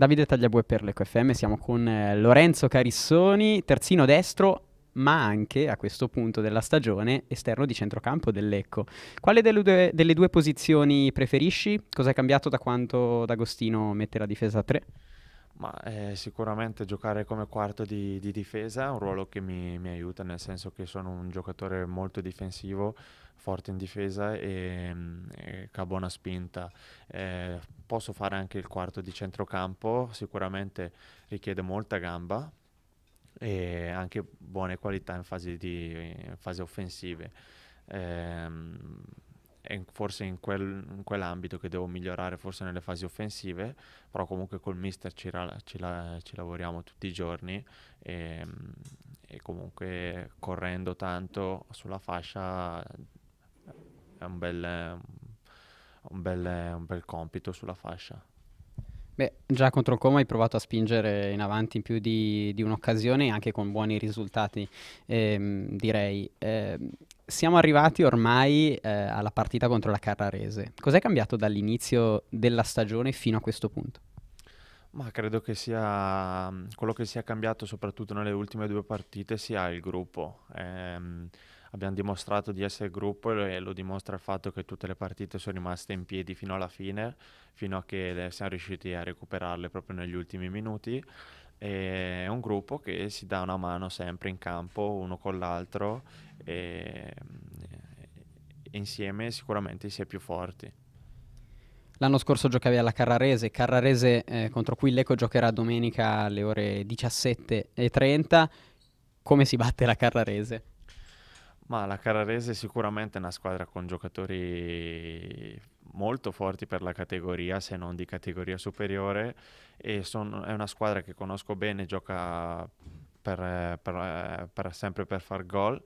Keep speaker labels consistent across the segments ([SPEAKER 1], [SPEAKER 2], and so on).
[SPEAKER 1] Davide Tagliabue per l'Eco FM, siamo con eh, Lorenzo Carissoni, terzino destro, ma anche a questo punto della stagione esterno di centrocampo dell'Ecco. Quale delle due, delle due posizioni preferisci? Cosa è cambiato da quando D'Agostino mette la difesa a 3?
[SPEAKER 2] Ma eh, sicuramente giocare come quarto di, di, difesa è un ruolo che mi, mi, aiuta, nel senso che sono un giocatore molto difensivo, forte in difesa e, e che ha buona spinta. Eh, posso fare anche il quarto di centrocampo, sicuramente richiede molta gamba e anche buone qualità in fasi, di, in fasi offensive. Eh, è forse in, quel, in, quell'ambito che devo migliorare, forse nelle fasi offensive, però comunque col mister ci, ra- ci, la- ci lavoriamo tutti i giorni e, e, comunque correndo tanto sulla fascia è un bel, un bel, un bel compito sulla fascia.
[SPEAKER 1] Beh, già contro il Como hai provato a spingere in avanti in più di, di un'occasione, anche con buoni risultati, ehm, direi. Eh, siamo arrivati ormai eh, alla partita contro la Carrarese. Cos'è cambiato dall'inizio della stagione fino a questo punto?
[SPEAKER 2] Ma credo che sia quello che sia cambiato soprattutto nelle ultime due partite sia il gruppo. Eh, abbiamo dimostrato di essere gruppo e lo dimostra il fatto che tutte le partite sono rimaste in piedi fino alla fine, fino a che siamo riusciti a recuperarle proprio negli ultimi minuti. È un gruppo che si dà una mano sempre in campo uno con l'altro e, e insieme sicuramente si è più forti.
[SPEAKER 1] L'anno scorso giocavi alla Carrarese, Carrarese eh, contro cui l'Eco giocherà domenica alle ore 17.30. Come si batte la Carrarese?
[SPEAKER 2] Ma la Carrarese è sicuramente una squadra con giocatori molto forti per la categoria, se non di categoria superiore, e son, è una squadra che conosco bene, gioca per, per, per, sempre per far gol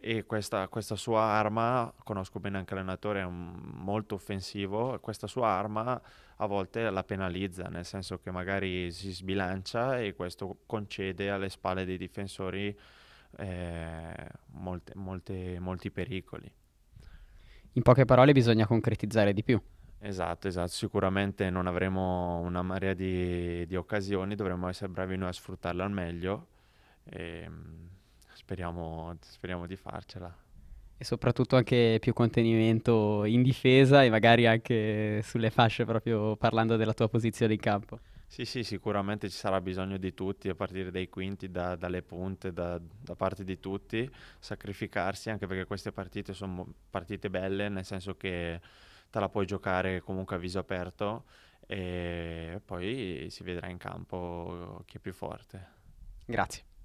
[SPEAKER 2] e questa, questa, sua arma, conosco bene anche l'allenatore, è un, molto offensivo, questa sua arma a volte la penalizza, nel senso che magari si sbilancia e questo concede alle spalle dei difensori eh, molte, molte, molti pericoli.
[SPEAKER 1] In poche parole bisogna concretizzare di più.
[SPEAKER 2] Esatto, esatto, sicuramente non avremo una marea di, di occasioni, dovremmo essere bravi noi a sfruttarle al meglio e mm, speriamo, speriamo di farcela.
[SPEAKER 1] E soprattutto anche più contenimento in difesa e magari anche sulle fasce, proprio parlando della tua posizione in campo.
[SPEAKER 2] Sì, sì, sicuramente ci sarà bisogno di tutti, a partire dai quinti, da, dalle punte, da, da, parte di tutti, sacrificarsi, anche perché queste partite sono partite belle, nel senso che te la puoi giocare comunque a viso aperto e poi si vedrà in campo chi è più forte.
[SPEAKER 1] Grazie.